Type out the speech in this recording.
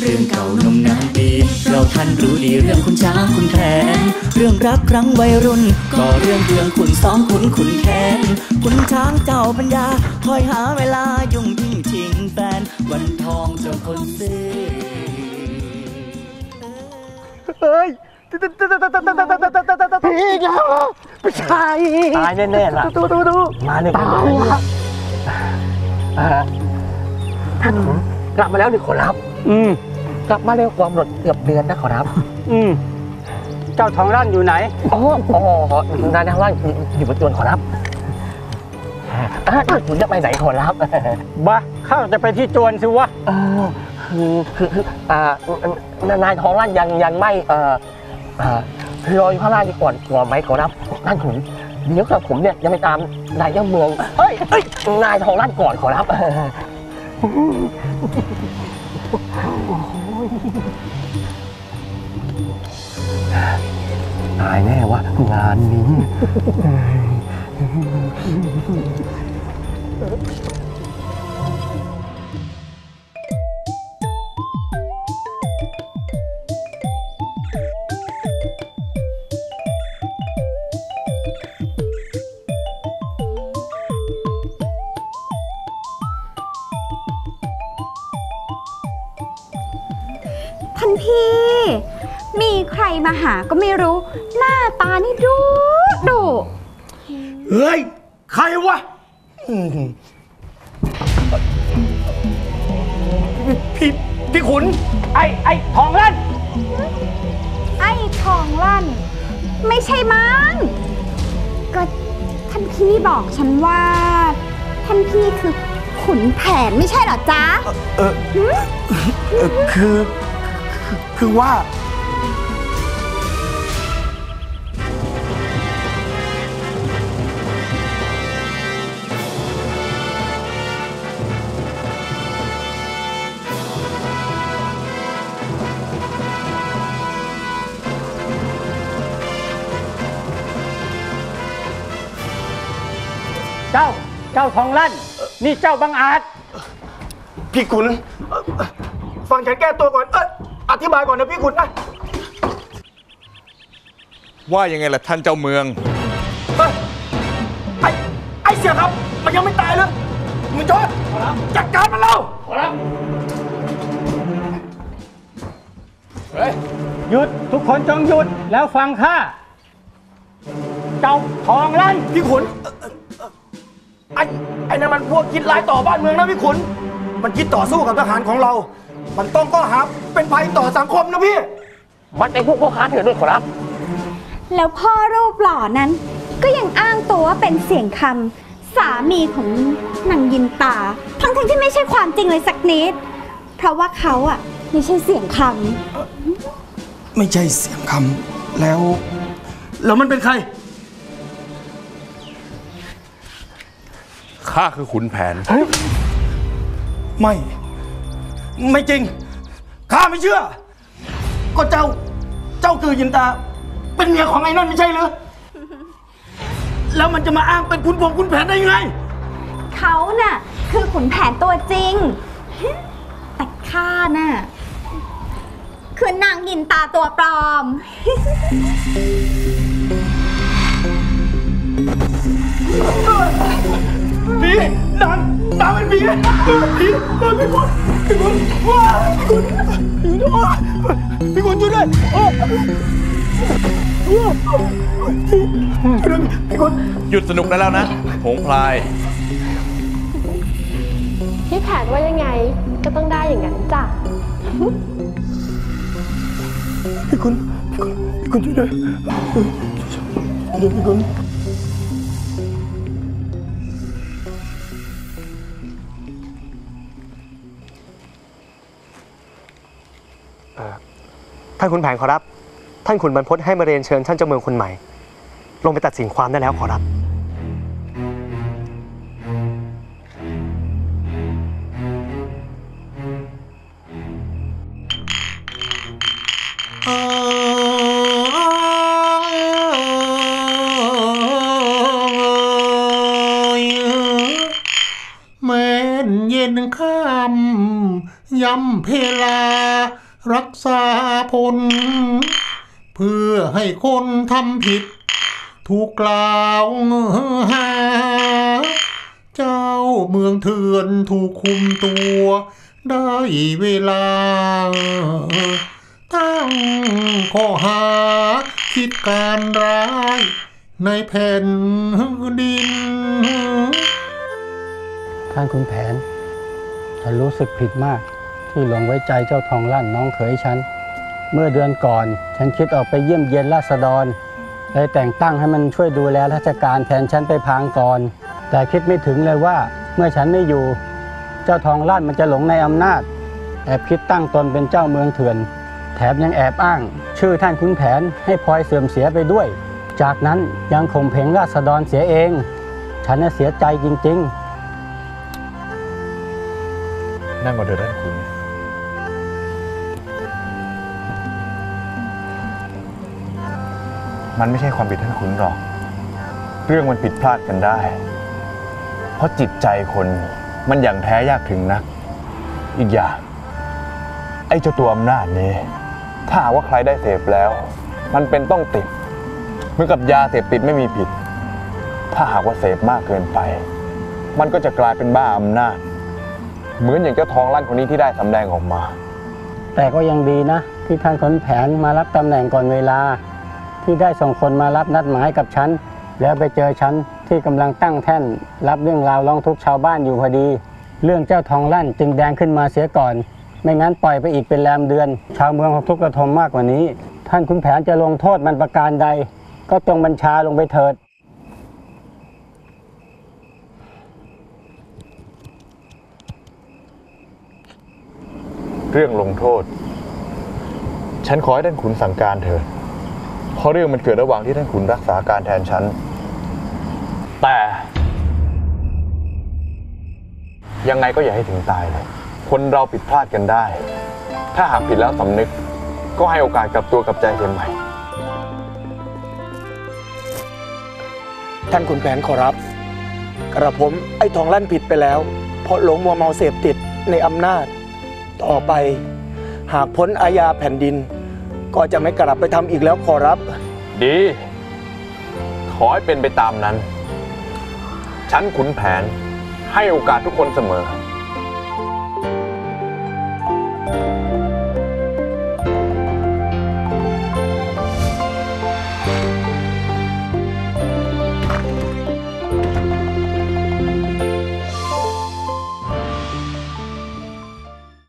เรื่องเก่านมนานปี เราท่านรู้ดีเรื่องคุณช้างคุณแผนเรื่องรักครั้งวัยรุ่น ก็เรื่องเรื่องคุณซ้อมคุณคุณแค้นคุณช้างเจ้าปัญญา คอยหาเวลายุ่งยิ่งชิงแฟน วันทองเจ้าคนซื้อเฮ้ยผีอีกแล้วเหรอไม่ใช่ตายแน่ๆล่ะดูดูดูมาหนึ่งตายละเอ่อท่านกลับมาแล้วหรือขอรับ อืม กลับมาเร็วกว่าหมดเกือบเดือนนะขอรับ อืม เจ้าทองร่านอยู่ไหน อ๋ออ๋อนายนางว่างอยู่บนจวนขอรับอะท่านขุนจะไปไหนขอรับบ้าข้าจะไปที่จวนสิวะเออคือคือคืออ่านายทองร่านยังยังไม่เอ่อเอ่อรออยู่ข้างล่างดีก่อนก่อนไหมขอรับท่านขุนเดี๋ยวกับผมเนี่ยยังไปตามนายเจ้าเมืองเฮ้ยเอ้ยนายทองร่านก่อนขอรับ ตายแน่วะงานนี้ ท่านพี่ มีใครมาหาก็ไม่รู้ หน้าตานี่ดุดุเฮ้ย ใครวะพี่พี่ขุน ไอ้ไอ้ทองร่านไอ้ทองลั่น ไม่ใช่มั้งก็ท่านพี่บอกฉันว่า ท่านพี่คือขุนแผนไม่ใช่เหรอจ๊ะ เออเออ คือคือว่า เจ้า เจ้าทองร่านนี่เจ้าบังอาจ พี่ขุนเอ่อฟังฉันแก้ตัวก่อนเอย อธิบายก่อนนะพี่ขุนนะว่ายังไงล่ะท่านเจ้าเมือง เฮ้ยไอ้ไอ้เสียครับ มันยังไม่ตายเลยมึงจอดจัดการมันเราหยุดทุกคนจงหยุดแล้วฟังข้าเจ้าทองร่านพี่ขุนเอ่อเอ่อเอ่อไอ้ไอ้นั่นมันพวกคิดร้ายต่อบ้านเมืองนะพี่ขุน มันคิดต่อสู้กับทหารของเรา มันต้องก็หาเป็นภัยต่อสังคมนะพี่ มันเป็นพวกพ่อค้าเถื่อนด้วยขอรับ แล้วพ่อรูปหล่อนั้น ก็ยังอ้างตัวว่าเป็นเสียงคำสามีของนางยินตา ทั้งทั้งๆที่ไม่ใช่ความจริงเลยสักนิด เพราะว่าเขาอะไม่ใช่เสียงคไม่ใช่เสียงคำแล้ว แล้วมันเป็นใคร ข้าคือขุนแผน ไม่ ไม่จริง ข้าไม่เชื่อ ก็เจ้า เจ้าคือยินตา เป็นเมียของไอ้นั่นไม่ใช่หรือ แล้วมันจะมาอ้างเป็นคุณพงคุณแผนได้ยังไง เขาน่ะ คือขุนแผนตัวจริง แต่ข้าน่ะ คือนางยินตาตัวปลอม ผีนางนางเป็นผีผีเออพี่คุณพี่คุณว้าพี่คุณพี่คุณว้าพี่คุณช่วยด้วยโอ้ว้าพี่คุณหยุดสนุกได้แล้วนะผงพลายพี่แผนว่ายังไงก็ต้องได้อย่างนั้นจ้ะพี่คุณพี่คุณพี่คุณช่วยด้วยเดี๋ยวพี่คุณ ท่านขุนแผนขอรับ ท่านขุนบรรพตให้มาเรียนเชิญท่านเจ้าเมืองคนใหม่ ลงไปตัดสินความได้แล้วขอรับ แม้นเย็นค่ำยำเพลา รักษาผล เพื่อให้คนทำผิด ถูกกล่าวหา เจ้าเมืองเถื่อนถูกคุมตัว ได้เวลา ตั้งข้อหาคิดการร้ายในแผ่นดิน ท่านคุณแผน ฉันรู้สึกผิดมาก ที่หลงไว้ใจเจ้าทองลั่นน้องเขยฉัน เมื่อเดือนก่อน ฉันคิดออกไปเยี่ยมเยียนราษฎรเลยแต่งตั้งให้มันช่วยดูแลราชการแทนฉันไปพางก่อน แต่คิดไม่ถึงเลยว่าเมื่อฉันไม่อยู่ เจ้าทองลั่นมันจะหลงในอำนาจ แอบคิดตั้งตนเป็นเจ้าเมืองเถื่อน แถมยังแอบอ้าง ชื่อท่านขุนแผนให้พลอยเสื่อมเสียไปด้วย จากนั้นยังข่มเพงราษฎรเสียเอง ฉันน่ะเสียใจจริง ๆ นั่งก่อนเถอะท่านคุณ มันไม่ใช่ความผิดท่านคุณหรอก เรื่องมันผิดพลาดกันได้ เพราะจิตใจคนมันอย่างแท้ยากถึงนัก อีกอย่าง ไอ้เจ้าตัวอำนาจนี้ ถ้าหากว่าใครได้เสพแล้ว มันเป็นต้องติด เหมือนกับยาเสพติดไม่มีผิด ถ้าหากว่าเสพมากเกินไป มันก็จะกลายเป็นบ้าอำนาจ เหมือนอย่างเจ้าทองลั่นคนนี้ที่ได้สำแดงออกมา แต่ก็ยังดีนะ ที่ท่านขนแผนมารับตำแหน่งก่อนเวลา ที่ได้ส่งคนมารับนัดหมายกับฉัน แล้วไปเจอฉันที่กำลังตั้งแท่น รับเรื่องราวร้องทุกข์ชาวบ้านอยู่พอดี เรื่องเจ้าทองลั่นจึงแดงขึ้นมาเสียก่อน ไม่งั้นปล่อยไปอีกเป็นแรมเดือน ชาวเมืองคงทุกข์ระทมมากกว่านี้ ท่านคุณแผนจะลงโทษมันประการใด ก็จงบัญชาลงไปเถิดเรื่องลงโทษ ฉันขอให้ท่านขุนสั่งการเถิด เพราะเรื่องมันเกิดระหว่างที่ท่านขุนรักษาการแทนฉัน แต่ ยังไงก็อย่าให้ถึงตายเลย คนเราผิดพลาดกันได้ ถ้าหากผิดแล้วสำนึก ก็ให้โอกาสกลับตัวกลับใจเสียใหม่ ท่านขุนแผนขอรับ กระผมไอ้ทองลั่นผิดไปแล้ว เพราะหลงมัวเมาเสพติดในอำนาจ ต่อไป หากพ้นอาญาแผ่นดิน ก็จะไม่กลับไปทำอีกแล้วขอรับ ดี ขอให้เป็นไปตามนั้น ฉันขุนแผนให้โอกาสทุกคนเสมอ